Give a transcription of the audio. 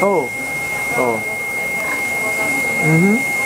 哦哦。嗯哼。